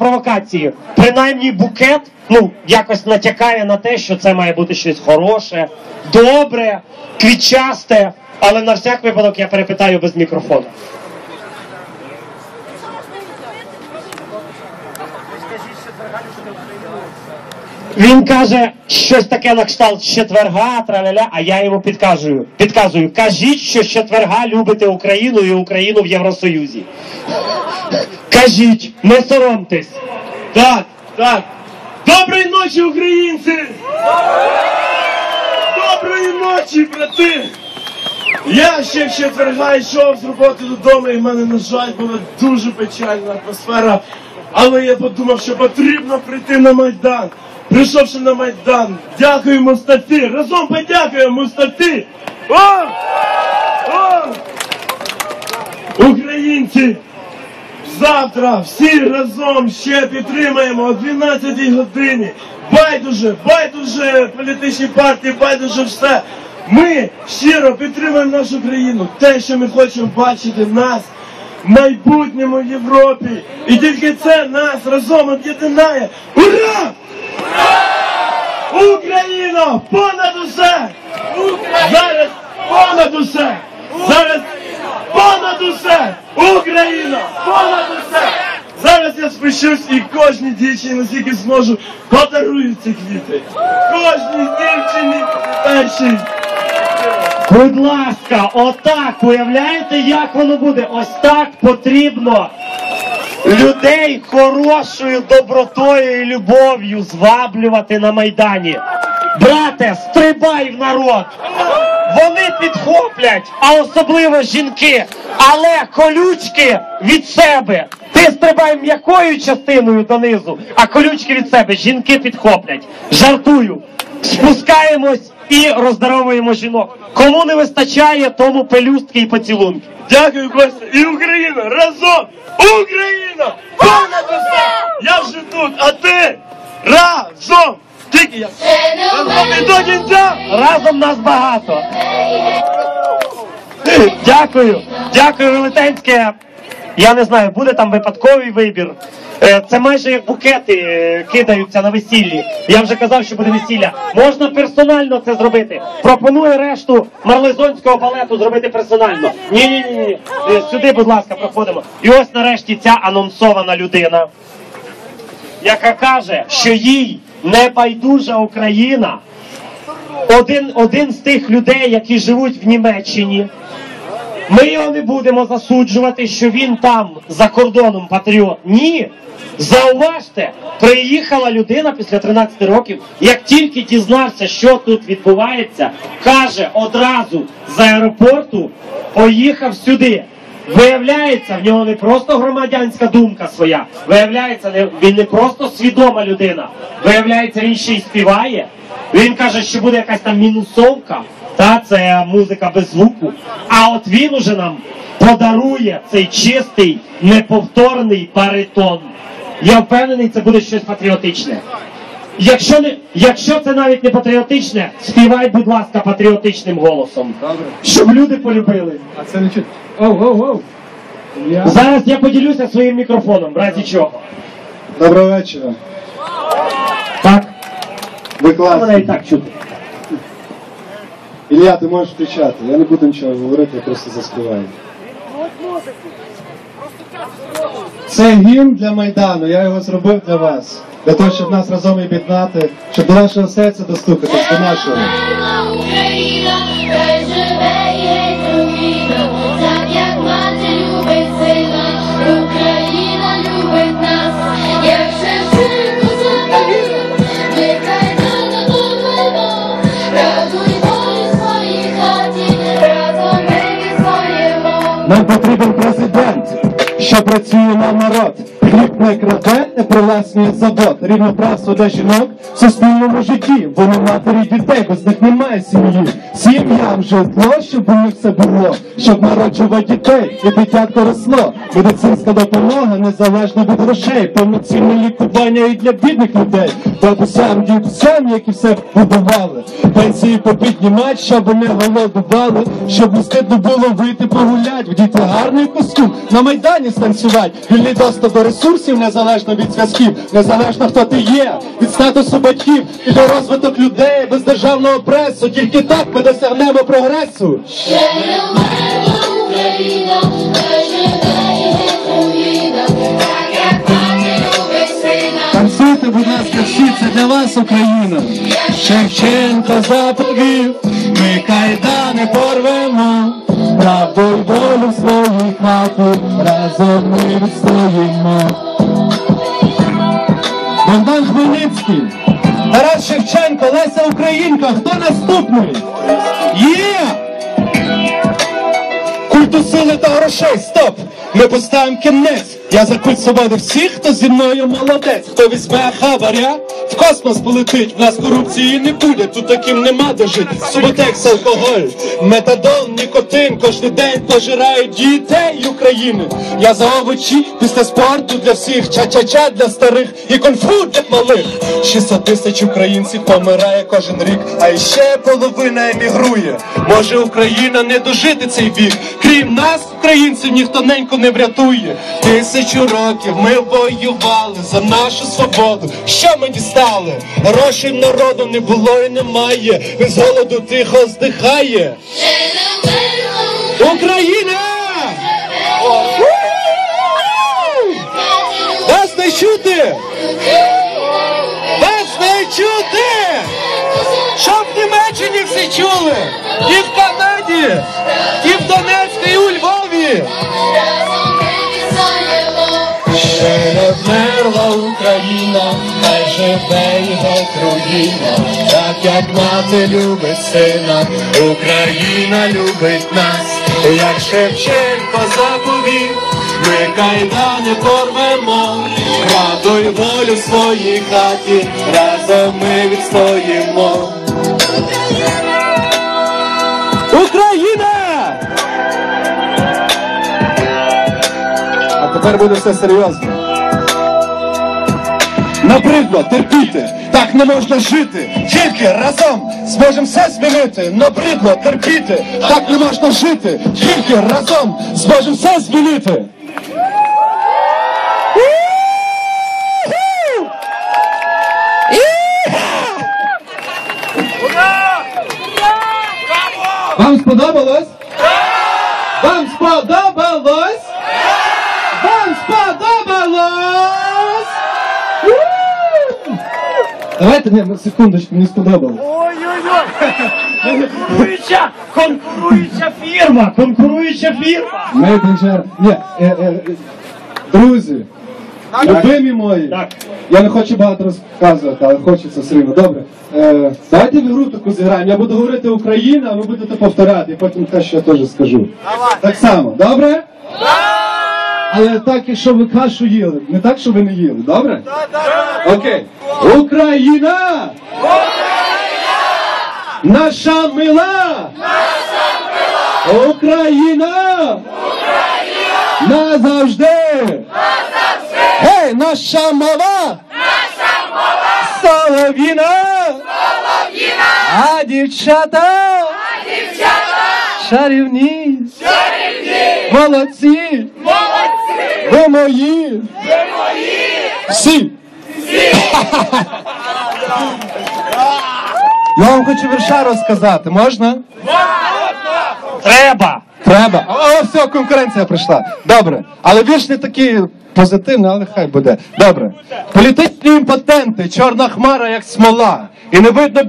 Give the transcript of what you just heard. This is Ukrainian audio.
провокації. Принаймні букет ну, якось натякає на те, що це має бути щось хороше, добре, квітчасте, але на всяк випадок я перепитаю без мікрофону. Він каже щось таке на кшталт з четверга, траля, а я йому підказую. Підказую, кажіть, що з четверга любите Україну і Україну в Євросоюзі. Кажіть, не соромтесь. Так, так. Доброї ночі, українці! Доброї ночі, брати! Я ще в четверга йшов з роботи додому, і в мене, на жаль, була дуже печальна атмосфера. Але я подумав, що потрібно прийти на Майдан. Прийшовши на Майдан, дякую Мустафі! Разом подякуємо Мустафі! О! О! Українці! Завтра всі разом ще підтримаємо о 12 годині. Байдуже, байдуже політичні партії, байдуже все. Ми щиро підтримуємо нашу країну. Те, що ми хочемо бачити нас в майбутньому Європі. І тільки це нас разом об'єднає. Ура! Україна! Понад усе! Зараз понад усе! Зараз понад усе! Україна! Понад усе! Спущусь і кожній дівчині, наскільки зможу, подарую ці квіти. Кожній дівчині першій. Будь ласка, отак, уявляєте, як воно буде? Ось так потрібно людей хорошою добротою і любов'ю зваблювати на Майдані. Брате, стрибай в народ! Вони підхоплять, а особливо жінки, але колючки від себе. Ти стрибай м'якою частиною донизу, а колючки від себе жінки підхоплять. Жартую. Спускаємось і роздаровуємо жінок. Кому не вистачає, тому пелюстки і поцілунки. Дякую, Костя. І Україна разом! Україна! Понад! Я вже тут, а ти разом! Тільки я разом до кінця! Разом нас багато. Дякую, дякую, велетенське. Я не знаю, буде там випадковий вибір. Е, Це майже як букети е, кидаються на весіллі. Я вже казав, що буде весілля. Можна персонально це зробити. Пропоную решту марлезонського балету зробити персонально. Ні, ні, ні, ні. Сюди, будь ласка, проходимо. І ось нарешті ця анонсована людина, яка каже, що їй не байдужа Україна. Один, один з тих людей, які живуть в Німеччині. Ми його не будемо засуджувати, що він там за кордоном патріот. Ні. Зауважте, приїхала людина після 13 років, як тільки дізнався, що тут відбувається, каже одразу з аеропорту, поїхав сюди. Виявляється, в нього не просто громадянська думка своя, виявляється, він не просто свідома людина. Виявляється, він ще й співає. Він каже, що буде якась там мінусовка, та це музика без звуку. А от він уже нам подарує цей чистий, неповторний баритон. Я впевнений, це буде щось патріотичне. Якщо не, якщо це навіть не патріотичне, співай, будь ласка, патріотичним голосом, Добре. щоб люди полюбили. А це не чуть. Оу, оу, оу. Я... Зараз я поділюся своїм мікрофоном, в разі чого. Доброго вечора. Так, Ви мене і так чути. Ілля, ти можеш кричати. Я не буду нічого говорити, я просто заспіваю. Це гімн для Майдану, я його зробив для вас. Для того, щоб нас разом об'єднати, щоб до вашого серця достукатись, до нашого. Україна, хай живе геть Україна, так як мати любить сина, Україна любить нас, як Шевченко заповів, нехай не будемо, радуймо своїй хаті, разом ми відстоїмо. Нам потрібен президент, що працює на народ. Хліб не про не забот. Рівноправство для жінок в суспільному житті. Вони матері дітей, без них немає сім'ї. Сім'ям житло, щоб у них все було, щоб народжувати дітей і дитятко росло. Медицинська допомога незалежно від грошей, повноцінне лікування і для бідних людей. Бабусям, дідусям, які все будували. Пенсії попіднімать, щоб не голодували, щоб не стидно було вийти погулять, вдіти гарний костюм, на майдані станцювати, вільний доступ до ресурсів, незалежно від зв'язків, незалежно хто ти є, від статусу батьків і до розвиток людей. Без державного пресу. Тільки так ми досягнемо прогресу. Ще Україна, Танцюйте, будь ласка, всі, це для вас Україна. Шевченко заповів, ми кайдани порвемо, правду й волю своїх хати, разом ми відстоїмо. Богдан Хмельницький, Тарас Шевченко, Леся Українка, хто наступний? Є! Культу сили та грошей, стоп! Ми поставимо кінець. Я за культ свободи всіх, хто зі мною молодець, хто візьме хабаря, в космос полетить, в нас корупції не буде, тут таким нема де жити. Суботекс, алкоголь, метадон, нікотин, кожен день пожирають дітей України. Я за овочі після спорту для всіх, ча-ча-ча для старих і конфу для малих. 600 тисяч українців помирає кожен рік, а ще половина емігрує. Може Україна не дожити цей вік. Крім нас, українців, ніхто ненько не врятує. Тисячу років ми воювали за нашу свободу. Що ми дістали? Грошей народу не було і немає. З голоду тихо здихає. Україна! Вас не чути! Вас не чути! Щоб в Німеччині всі чули! І в Канаді! І в Донецьку, і у Львові! Ще вмерла Україна, хай живе і геть так як мати любить сина, Україна любить нас, як Шевченко заповів, ми кайдани порвемо, правду й волю в своїй хаті, разом ми відстоїмо. Україна! А тепер буде все серйозно. Наприклад, терпіти, так не можна жити. Тільки разом зможемо все змінити. Наприклад, терпіти, так не можна жити. Тільки разом зможемо все змінити. Вам сподобалось? Вам сподобалось? Вам сподобалось? Давайте не, секундочку, мені сподобалось. Конкуруюча, конкуруюча фірма, конкуруюча фірма. Мейденджер. Ні, е, е, друзі, любимі мої. Так. Я не хочу багато розказувати, але хочеться все рівно. Добре. Е, давайте в ігру таку зіграємо. Я буду говорити Україна, а ви будете повторяти, і потім те, що я теж скажу. Так само, добре? Але так, якщо ви кашу їли, не так, що ви не їли, добре? Окей. Україна! Наша мила! Наша мила! Україна! Україна! Назавжди! Назавжди! Гей, наша мова! Наша мова! Солов'їна! Солов'їна! А дівчата! А дівчата! Шарівні! Шарівні! Молодці! Ви мої! Ви мої! Всі! Я вам хочу вірша розказати, можна? Треба. Треба. О, все, конкуренція прийшла. Добре. Але вірш не такий позитивний, але хай буде. Добре. Політичні імпотенти, чорна хмара, як смола. І не видно